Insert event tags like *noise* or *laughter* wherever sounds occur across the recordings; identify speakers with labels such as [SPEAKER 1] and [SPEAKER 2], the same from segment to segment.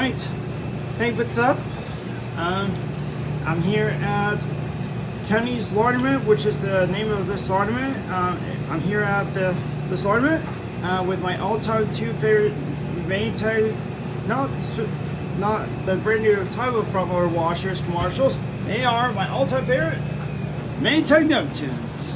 [SPEAKER 1] Alright, hey, what's up? Um, I'm here at Kenny's Laundromat, which is the name of this laundromat. Uh, I'm here at the this laundromat uh, with my all-time two favorite Maytag, not not the brand new of front loader washers commercials. They are my all-time favorite Maytag Neptunes.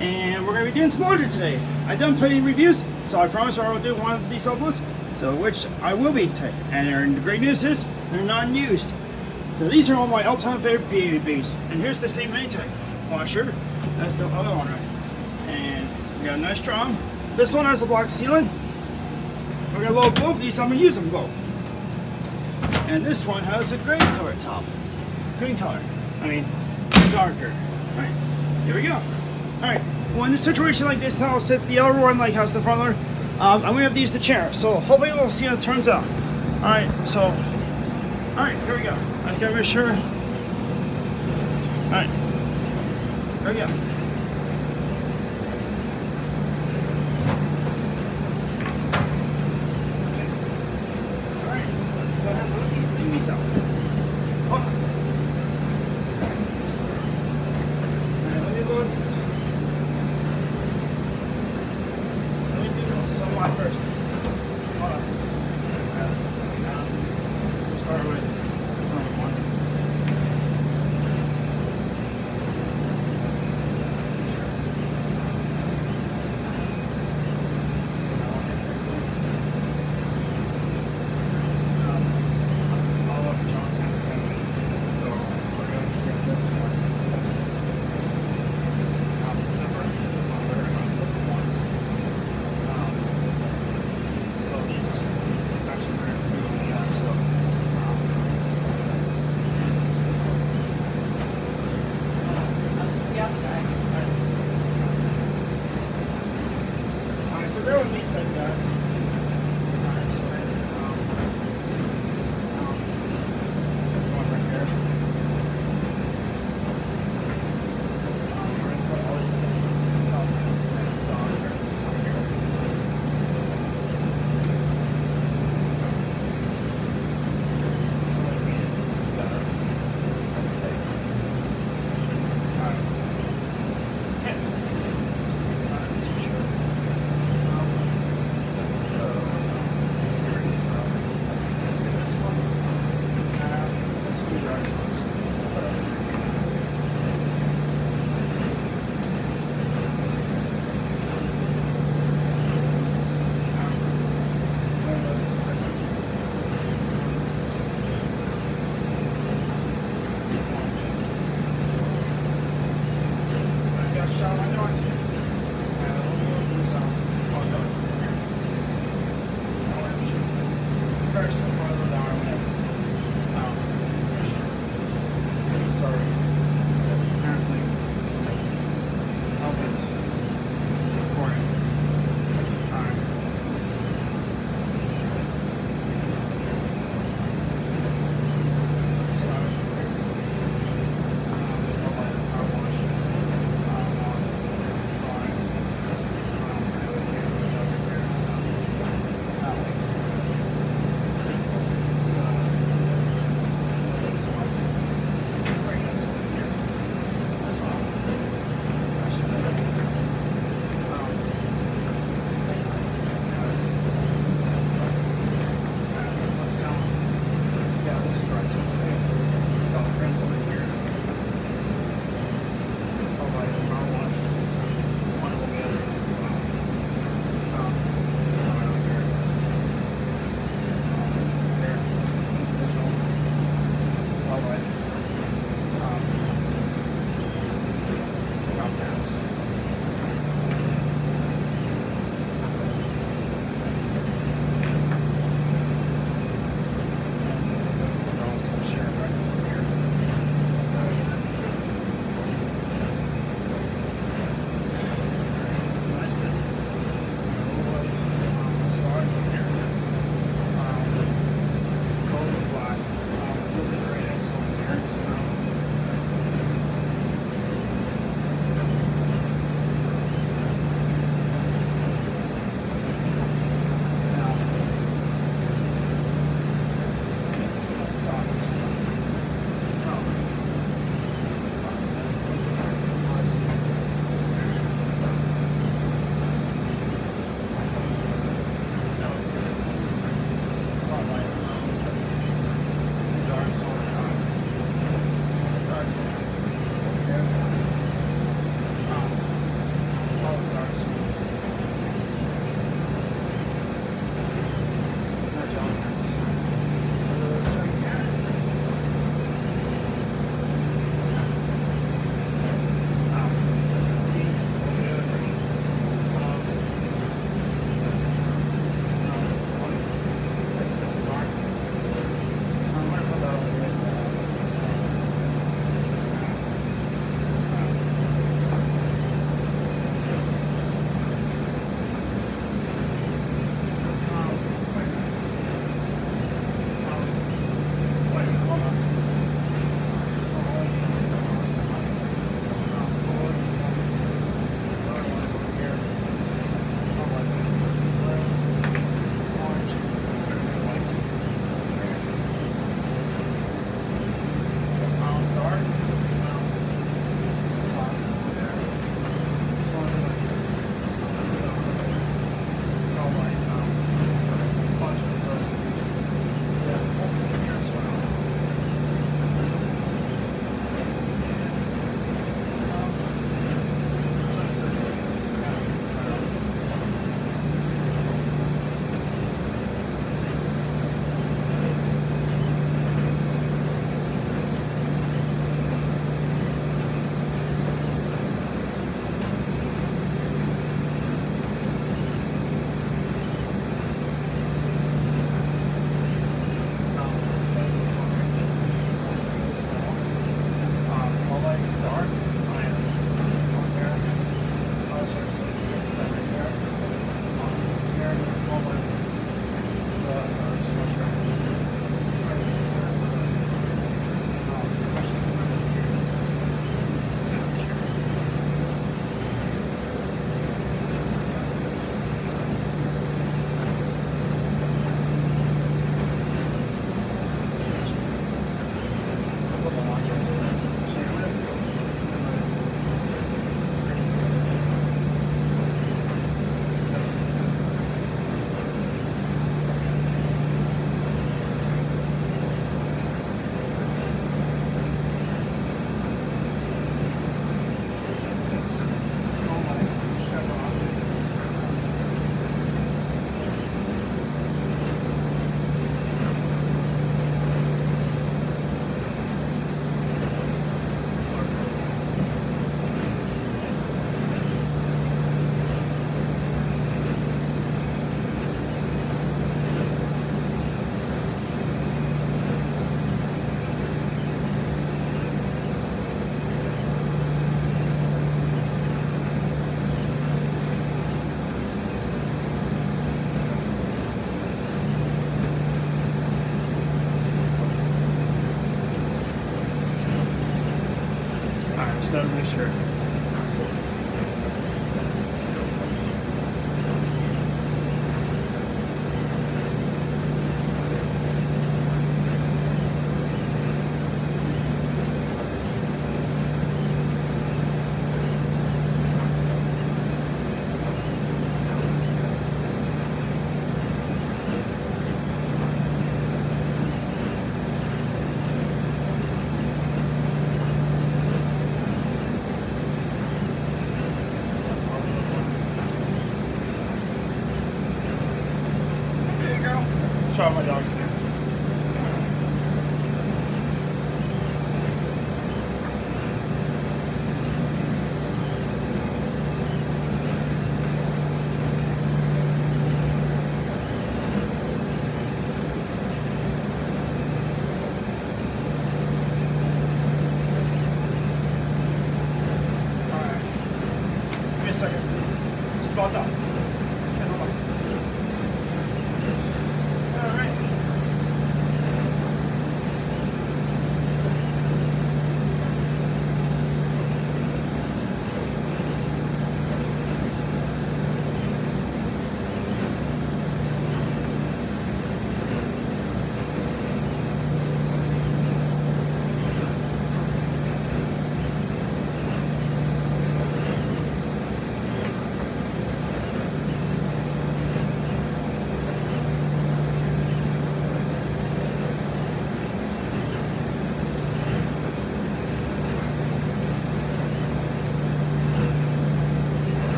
[SPEAKER 1] And we're gonna be doing some laundry today. I've done plenty of reviews, so I promise I will do one of these uploads. So which I will be taking. And the great news is they're not used. So these are all my all-time favorite BABs. And here's the same Maytag washer as the other one. Right? And we got a nice drum. This one has a black ceiling. We're gonna load both of these, I'm gonna use them both. And this one has a gray color top. Green color. I mean, darker. Alright, here we go. Alright, well in a situation like this, how since the other one like has the front loader, um, I'm gonna have to use the chair. So hopefully we'll see how it turns out. Alright, so, alright, here we go. I just gotta make sure. Alright, here we go.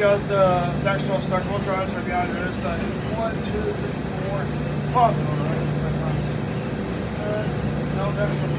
[SPEAKER 1] got the next 12 stack wheel drives right behind your So One, two, three, four. Pop. Uh, no,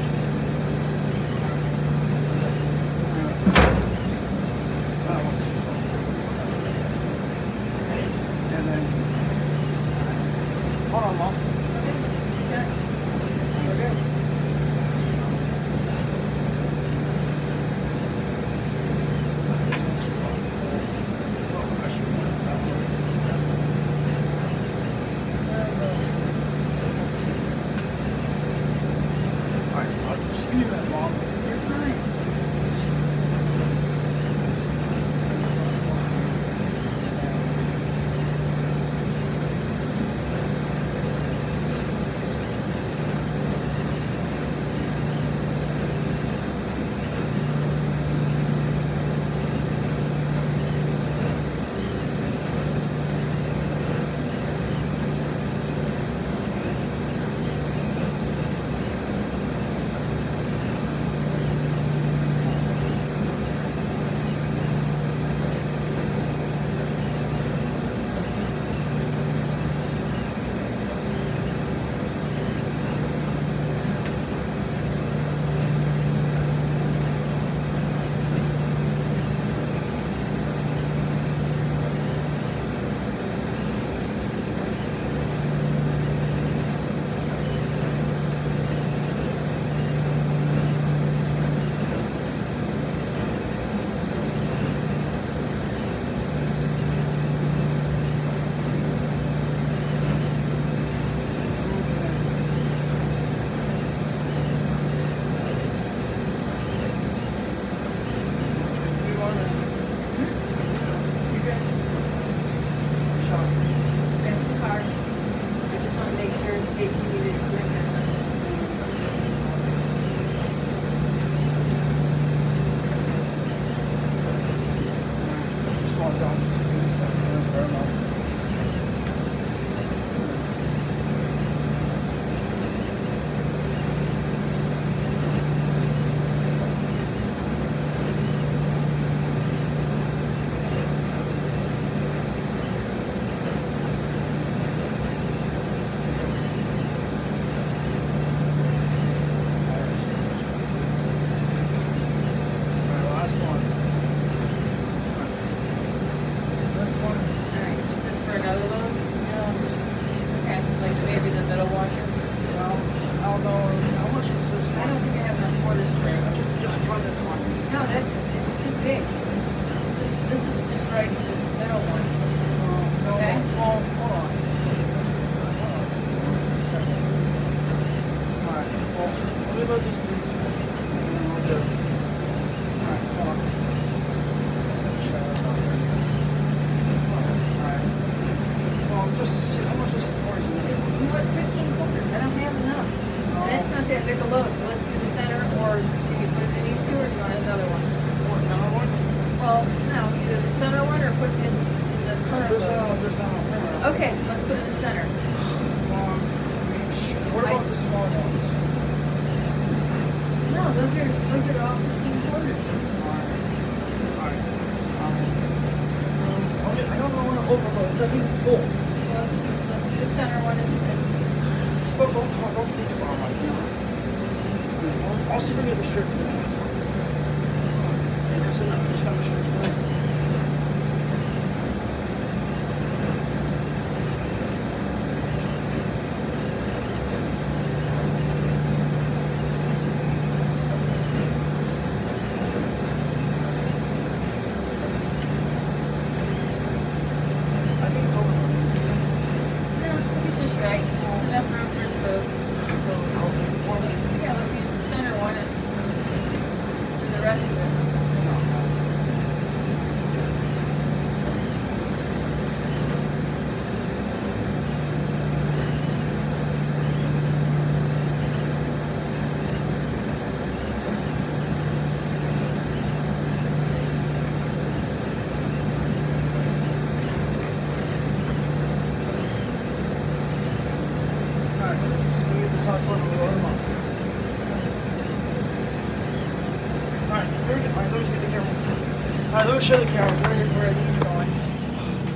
[SPEAKER 1] show the camera.
[SPEAKER 2] Where, where these going?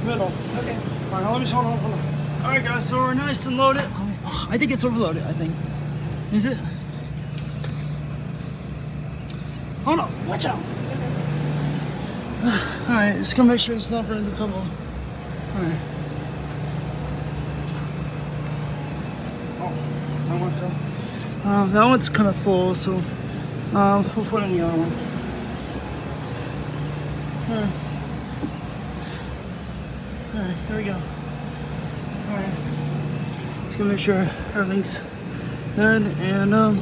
[SPEAKER 1] Middle.
[SPEAKER 2] Okay.
[SPEAKER 1] Alright, let me hold on, hold on. Alright guys, so we're nice and loaded. *sighs* I think it's overloaded, I think. Is it? Hold on, watch out. *sighs* Alright, just gonna make sure it's not burning the tumble. Alright. Oh, that one fell. Um, that one's kind of full, so um, we'll put in the other one. Alright. Alright, here we go. Alright. Just gonna make sure everything's good and um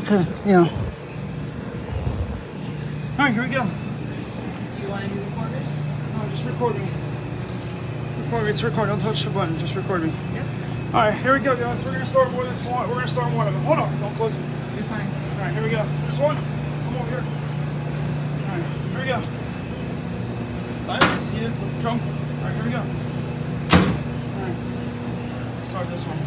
[SPEAKER 1] okay, yeah. Alright, here we go.
[SPEAKER 2] Do you want to do?
[SPEAKER 1] Oh, just recording. Record, it's recording. Don't touch the button. Just record me.
[SPEAKER 2] Yep.
[SPEAKER 1] All right, here we go, guys. We're gonna start one. We're gonna start one of them. Hold on, don't close it.
[SPEAKER 2] You're fine.
[SPEAKER 1] All right, here we go. This one. Come over here. All right, here we go. Nice. See it with the drum. All right, here we go. All right. Start this one.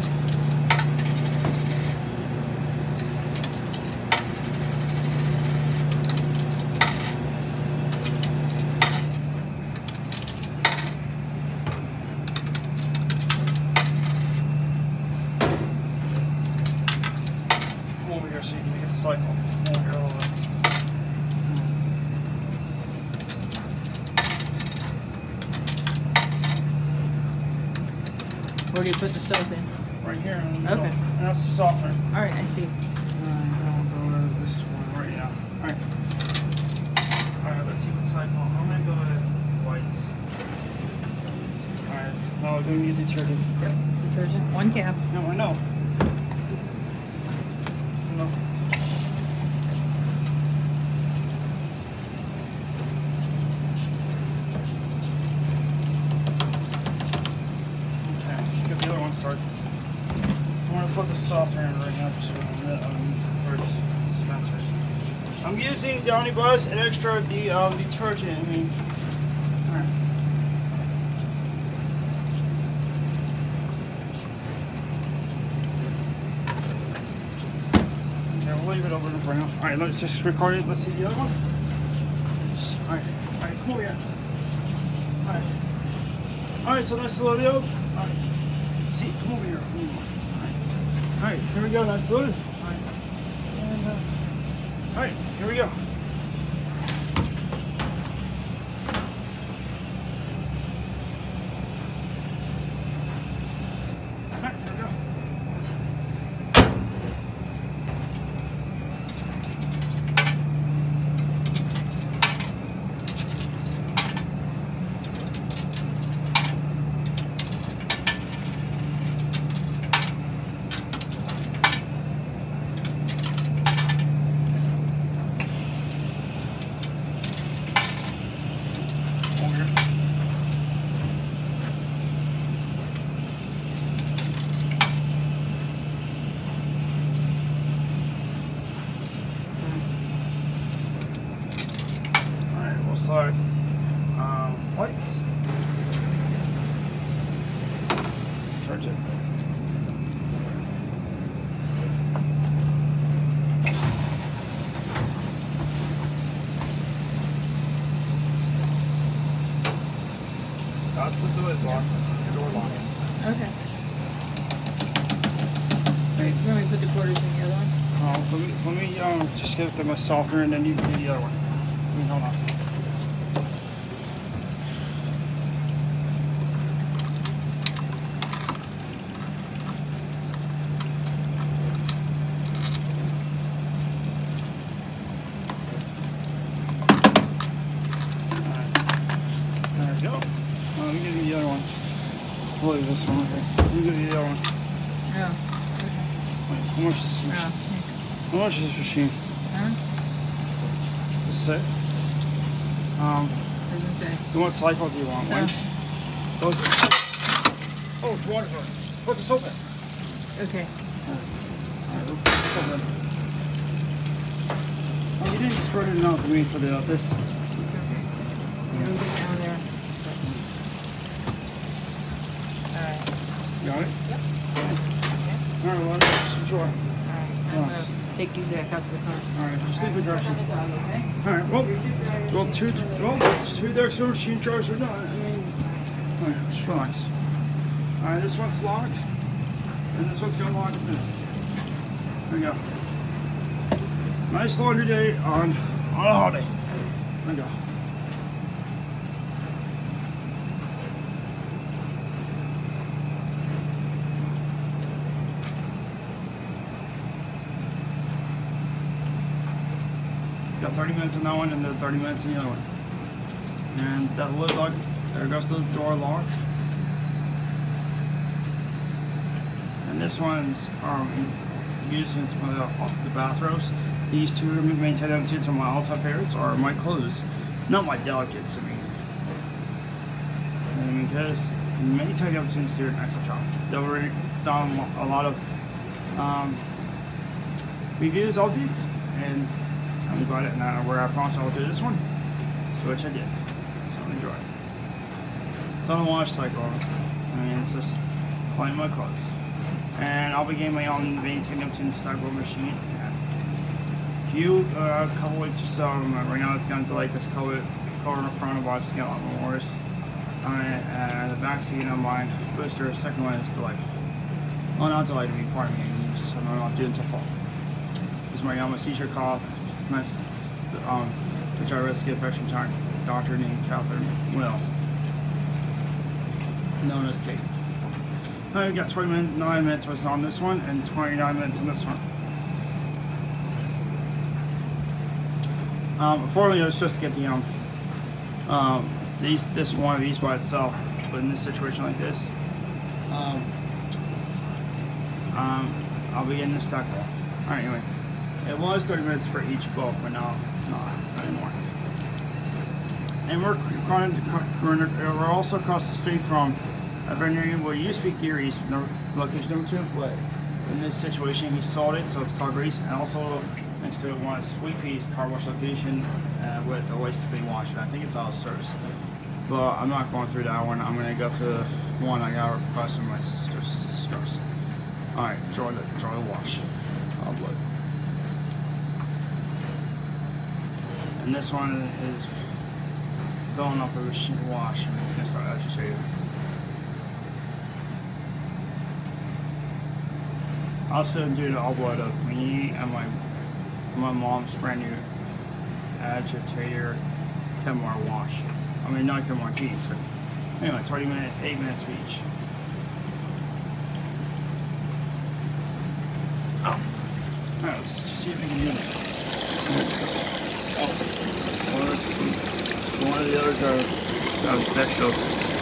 [SPEAKER 1] Come over here so you can get the cycle. Come over here a little bit.
[SPEAKER 2] Where do you put the soap in?
[SPEAKER 1] Right here in the middle.
[SPEAKER 2] Okay.
[SPEAKER 1] And that's the softener.
[SPEAKER 2] All right, I see.
[SPEAKER 1] Alright, I'll go to this one right now. Alright. Alright, let's see what cycle. I'm gonna go with whites. Alright, now we're gonna use detergent.
[SPEAKER 2] Yep. Detergent. One cap.
[SPEAKER 1] No, I know. No. Okay, let's get the other one started. I'm gonna put the softener in right now just for a minute. Um, for dispensers. I'm using Downy Bliss and Xtra the um, detergent. I mean. Okay, we'll leave it over to brown. All right, let's just record it. Let's see the other one. All right, all right, over here. All right, all right. So that's loaded up. All right, see, come over here. Come over. All right, all right. Here we go. That's loaded. Alright, uh, all right, here we go. Them a softener and then you do the other one. Let me hold on. Alright. There we go. Oh, let me give you the other ones. I'll leave this one okay. Let me give you the other one.
[SPEAKER 2] Oh.
[SPEAKER 1] Wait, how much is this
[SPEAKER 2] Okay.
[SPEAKER 1] machine?
[SPEAKER 2] Oh.
[SPEAKER 1] How much is this machine?
[SPEAKER 2] Huh?
[SPEAKER 1] This is it. Um, what cycle do you want?
[SPEAKER 2] Uh.
[SPEAKER 1] Links? Oh, it's water. Put this.
[SPEAKER 2] Okay.
[SPEAKER 1] Let's put this open. Oh, you didn't spread it enough for me for the this.
[SPEAKER 2] It's okay. It'll get down there. Alright.
[SPEAKER 1] Got it?
[SPEAKER 2] Yep.
[SPEAKER 1] Alright, well, let's enjoy.
[SPEAKER 2] Alright. I'm gonna
[SPEAKER 1] Nice.
[SPEAKER 2] Take you back out to the car.
[SPEAKER 1] Alright, just leave the directions. Alright, well, well, two, well, two decks are machine charged or not. I mean, alright, just relax. Alright, this one's locked, and this one's got locked. There we go. Nice laundry day on on a holiday. There we go. 30 minutes on that one and then 30 minutes on the other one. And that lid lock, there goes the door lock. And this one's um, used in some of the, the bathrobes. These two maintain attitudes are my all-time favorites, are my clothes, not my delicates. I mean, and because many tight attitudes do an excellent job. They've already done a lot of um, reviews, updates, and I'm glad it now where I promised I would do this one. So which I did. So enjoy. It's on a wash cycle. I mean it's just cleaning my clothes. And I'll be getting my own Maytag Neptune Snuggle machine. A few uh, couple weeks or so. Right now it's down to like this color color getting a lot more worse. Uh, and the vaccine on mine booster, second one is delayed. Well not I mean pardon me, just I'm not doing so far. This is my Yama seizure cough. Nice. Um, which I risk infection time. Doctor named Catherine Will. Known as Kate. I got 29 minutes was on this one and 29 minutes on this one. Um, unfortunately, it was just to get the um, um, these this one of these by itself, but in this situation like this, um, um, I'll be getting this stuck. All right, anyway. It was 30 minutes for each book, but now, not anymore. And we're, we're also across the street from a veterinarian where used to be Geary's, location number two, but in this situation he sold it, so it's called Grease. And also next to it was Sweet Pea's car wash location uh, with Oasis being washed. I think it's all service. But I'm not going through that one. I'm going to go to the one I got a request from my sister's sisters. Alright, enjoy the, enjoy the wash. I'll look. And this one is going up the machine wash and it's gonna start agitating. Also due to all blood of me and my my mom's brand new agitator Kenmore wash. I mean not Kenmore tea, so anyway, 20 minutes, 8 minutes each. Oh. Alright, let's just see if we can do it. Oh, one of others are some special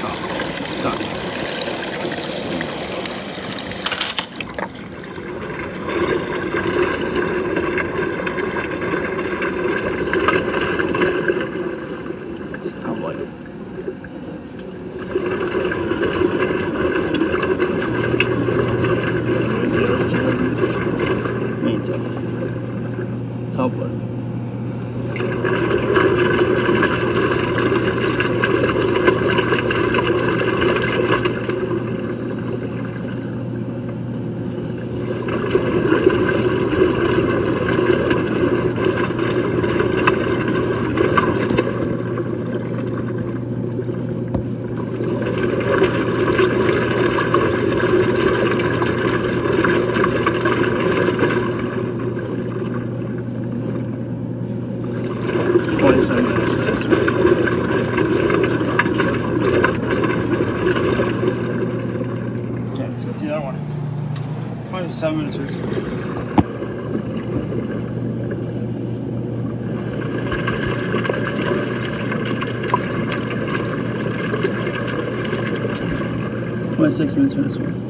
[SPEAKER 1] My six minutes for this one.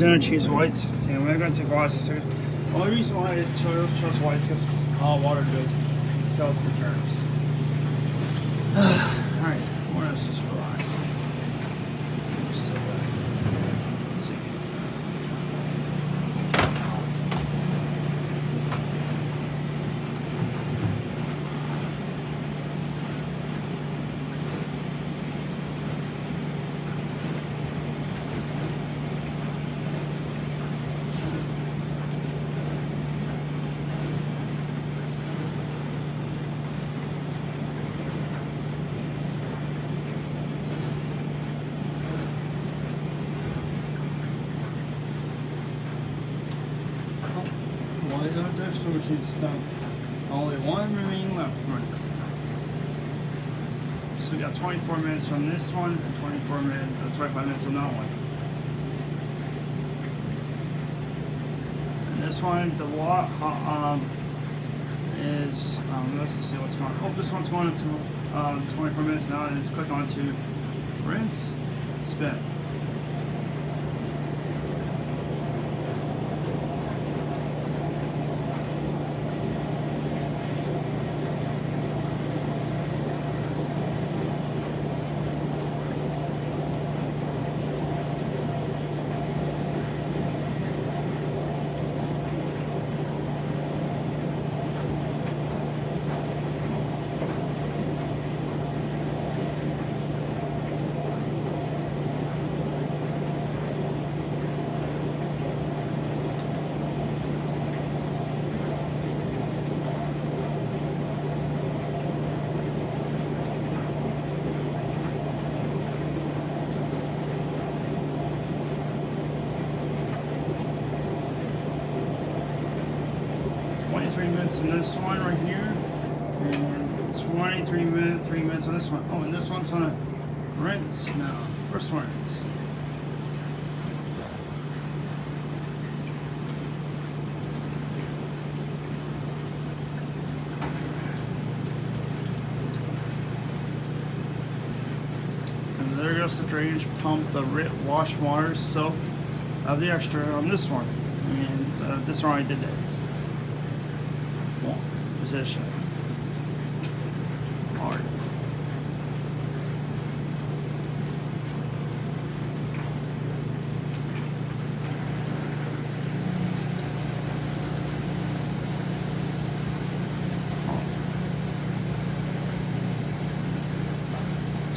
[SPEAKER 1] Reason I choose whites, and we're going to take glasses here. The only reason why I chose, whites because hot water does tell us the germs. Alright, what else just relax? Just sit back. Let's see. Well, they got their store sheets done. Only one remaining left. Right. So we got 24 minutes from this one and 24 minutes, uh, 25 minutes on that one. And this one, the lot uh, um, is, um, let's just see what's going on. Oh, this one's going to um, 24 minutes now, and it's click on to rinse, spin. Twenty-three minutes on this one right here, and twenty-three minutes, on this one. Oh, and this one's on a rinse now. First rinse. And there goes the drainage pump, the wash water, soap of the Xtra on this one. And uh, this one I did this. One position.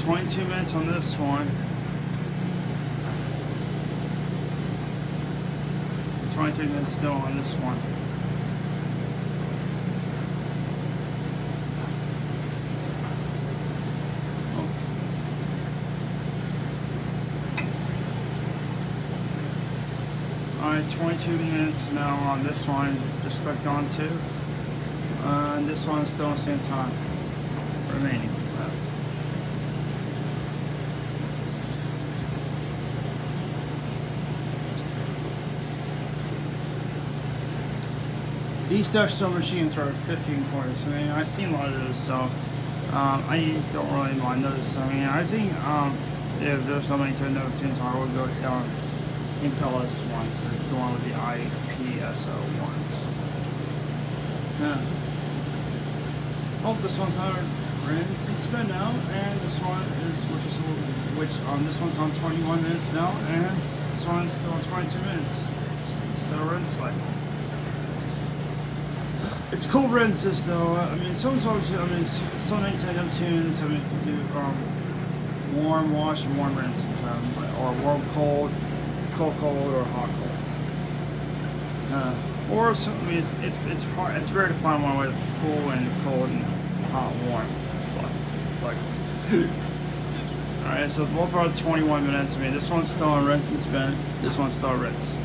[SPEAKER 1] 22 minutes on this one. 22 minutes still on this one. Oh. Alright, 22 minutes now on this one, just clicked on two. Uh, and this one is still the same time remaining. These Dexter machines are 15 quarters. I mean, I've seen a lot of those, so um, I don't really mind those. I mean, I think um, if there's so many Nintendo tunes, I would go uh, Impellus ones. They're IPSO ones. Yeah. Oh, this one's on rinse and spin now, and this one is which is which um this one's on 21 minutes now, and this one's still on 22 minutes. Still rinse cycle. It's cool rinses though. I mean, sometimes I mean some Nintendo tunes. I mean, do um warm wash and warm rinse, um, or warm cold, cold cold, or hot cold. Uh, or some, I mean, it's, it's it's hard. It's rare to find one with cool and cold and hot warm cycles. *laughs* All right, so both are 21 minutes. I mean, this one's still on rinse and spin. This one's still rinse.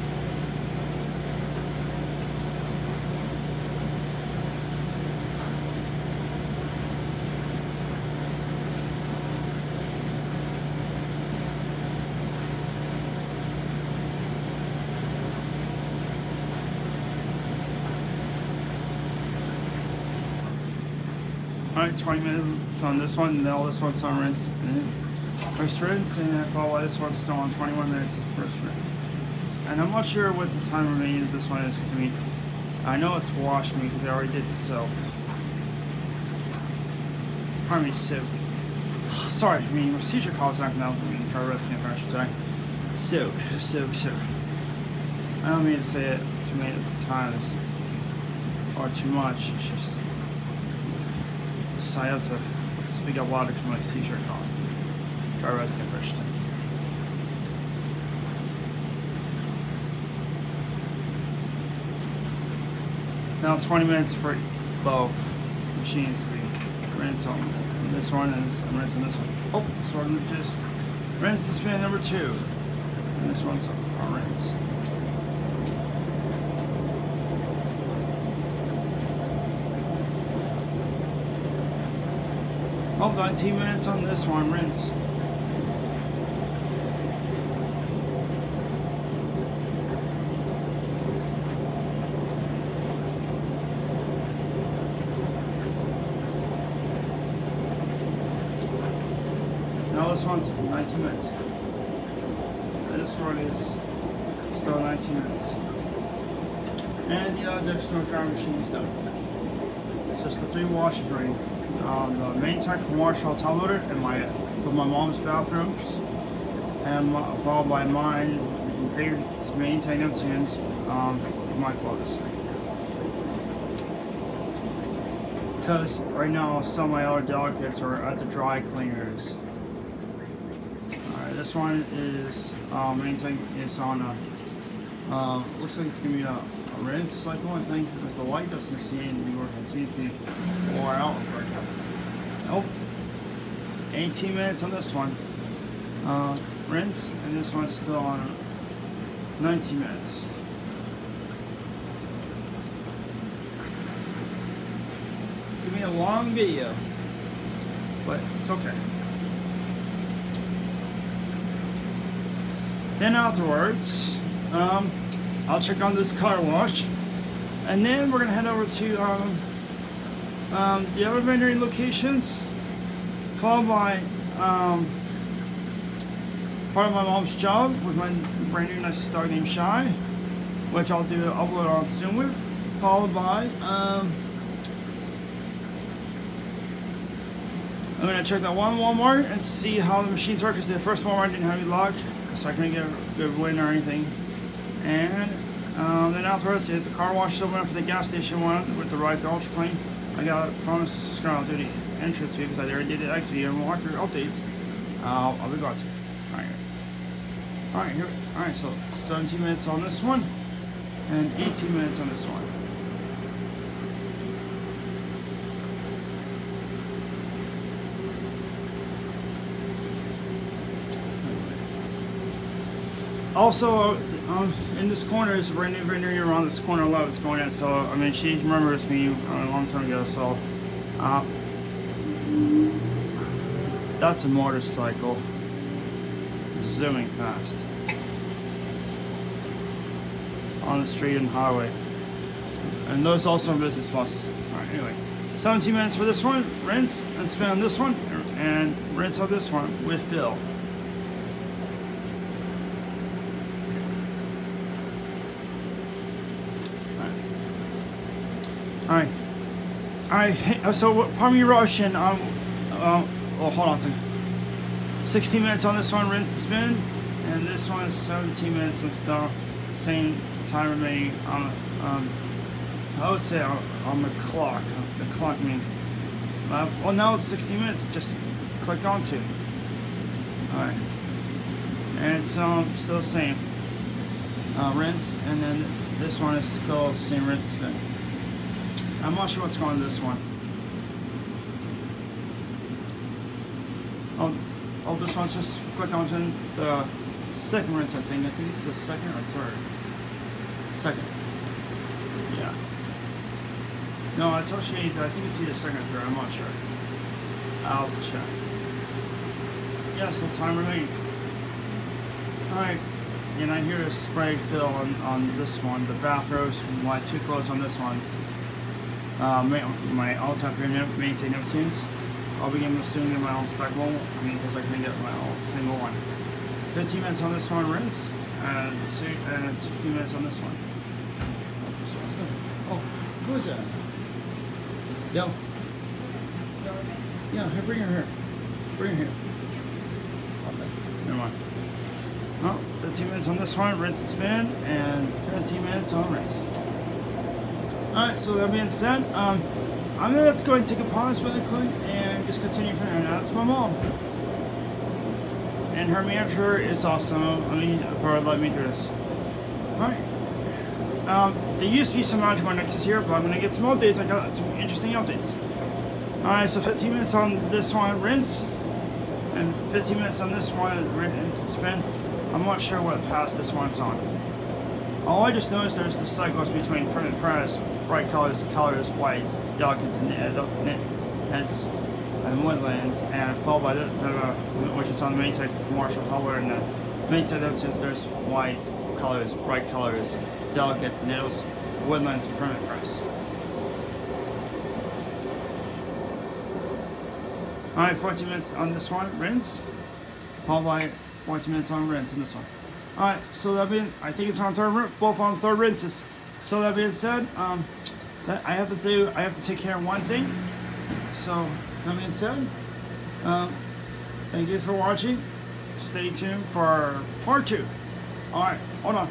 [SPEAKER 1] 20 minutes on this one, and all this one's on rinse. And first rinse, and followed by this one's still on 21 minutes of first rinse. And I'm not sure what the time remaining of this one is, because I mean, I know it's washed me because I already did soak. Pardon me, soak. Sorry, I mean, procedure calls acting out. I mean, try resting it first today. Soak, soak, soak. I don't mean to say it too many times or too much. It's just I have to speak up louder because my t-shirt on. Try resting first. Now 20 minutes for both machines to be rinsed on. And this one is I'm rinsing this one. Oh, this one just rinse and spin number two. And this one's a rinse. Oh, 19 minutes on this one, rinse. Now this one's 19 minutes. This one is still 19 minutes. And the other external dry machine is done. It's just the three wash brain um, the Maytag commercial top loader in my with my mom's bathrooms, and followed by mine favorite Maytag tunes, um, my clothes. Because right now some of my other delicates are at the dry cleaners. Alright, this one is um, Maytag is on a. Uh, looks like it's gonna be a rinse cycle, I think, because the light doesn't be working. It seems to be wore out right now. Nope. 18 minutes on this one. Uh, rinse, and this one's still on 90 minutes. It's gonna be a long video, but it's okay. Then afterwards, um, I'll check on this car wash. And then we're gonna head over to um, um, the other rendering locations, followed by um, part of my mom's job with my brand new nice dog named Shi, which I'll do an upload on soon with, followed by um, I'm gonna check that one Walmart and see how the machines work because the first Walmart didn't have any lock, so I couldn't get a good win or anything. And um, then afterwards, if the car wash is open for the gas station one with the right ultra clean, I got a promise to subscribe to the entrance fee because I already did the X video and walk through updates. Uh, I'll be glad to. Alright. Alright, here. Alright, so 17 minutes on this one and 18 minutes on this one. Also, um, in this corner is right near, right near around this corner a love is going in. So I mean, she remembers me uh, a long time ago. So uh, that's a motorcycle zooming fast on the street and highway. And those also in business spots. All right, anyway, 17 minutes for this one. Rinse and spin on this one, and rinse on this one with fill. Alright, so Palmy Russian, um, um, oh, hold on a second. 16 minutes on this one, rinse and spin. And this one is 17 minutes install. Same time remaining on, um, I would say on, the clock. The clock mean. Uh, well, now it's 16 minutes. Just clicked onto. Alright. And it's um, still same. Uh, rinse, and then this one is still same rinse and spin. I'm not sure what's going on this one. Oh, oh, this one's just click onto the second rinse, I think. I think it's the second or third. Second. Yeah. No, it's actually, I think it's either second or third, I'm not sure. I'll check. Yeah, so time remaining. Alright, and I hear a spray fill on, on this one, the bathrobes, my two clothes on this one. Uh, my, all-time Maytag Neptunes. I'll begin assuming in my own bowl, I mean, because I can get my own single one. 15 minutes on this one, rinse, and, and 16 minutes on this one. Oh, who is that? Yeah, here, bring her here. Bring her here. Okay, never mind. Well, 15 minutes on this one, rinse and spin, and 15 minutes on rinse. Alright, so that being said, um, I'm gonna have to go and take a pause really quick and just continue from there. Now, that's my mom. And her manager is awesome. I mean, for letting me do this. Alright. Um, there used to be some Magic Nexus here, but I'm gonna get some updates. I got some interesting updates. Alright, so 15 minutes on this one, rinse, and 15 minutes on this one, rinse and spin. I'm not sure what pass this one's on. All I just noticed there's the cycles between print and press, bright colors, colors, whites, delicates, and uh, nets, and woodlands, and followed by the, the which is on the Maytag Marshall Tower, and the Maytag since there's whites, colors, bright colors, delicates, needles, woodlands, and print press. Alright, 14 minutes on this one, rinse. Followed by 14 minutes on rinse in this one. Alright, so that being, I think it's on third, both on third rinses. So that being said, um, that I have to do, I have to take care of one thing. So that being said, um, thank you for watching. Stay tuned for part two. Alright, hold on.